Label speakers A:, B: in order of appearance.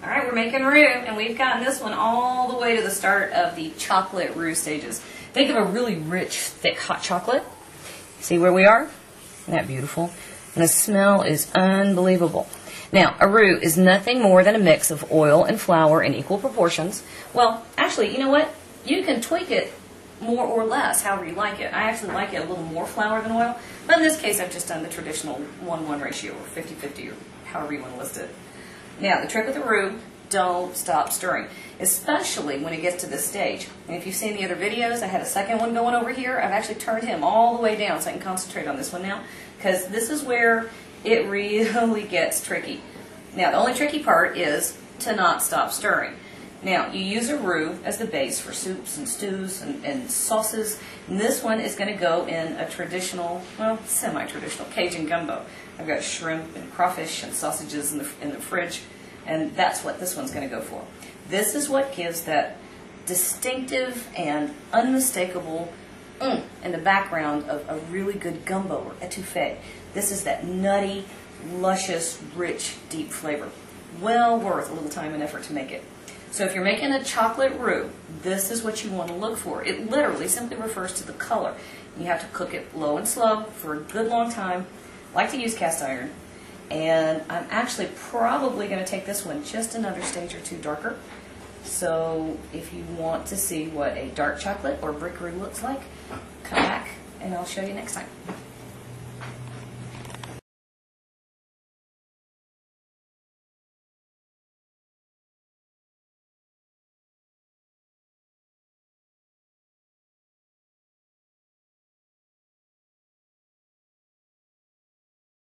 A: All right, we're making roux, and we've gotten this one all the way to the start of the chocolate roux stages. Think of a really rich, thick hot chocolate. See where we are? Isn't that beautiful? And the smell is unbelievable. Now, a roux is nothing more than a mix of oil and flour in equal proportions. Well, actually, you know what? You can tweak it more or less, however you like it. I actually like it a little more flour than oil, but in this case, I've just done the traditional 1-1 ratio, or 50-50, or however you want to list it. Now, the trick with the roux, don't stop stirring, especially when it gets to this stage. And if you've seen the other videos, I had a second one going over here. I've actually turned him all the way down so I can concentrate on this one now, because this is where it really gets tricky. Now, the only tricky part is to not stop stirring. Now, you use a roux as the base for soups and stews and, and sauces. And this one is going to go in a traditional, well, semi-traditional Cajun gumbo. I've got shrimp and crawfish and sausages in the, in the fridge, and that's what this one's going to go for. This is what gives that distinctive and unmistakable mm, in the background of a really good gumbo or etouffee. This is that nutty, luscious, rich, deep flavor. Well worth a little time and effort to make it. So if you're making a chocolate roux, this is what you want to look for. It literally simply refers to the color. You have to cook it low and slow for a good long time. I like to use cast iron. And I'm actually probably going to take this one just another stage or two darker. So if you want to see what a dark chocolate or brick roux looks like, come back and I'll show you next time.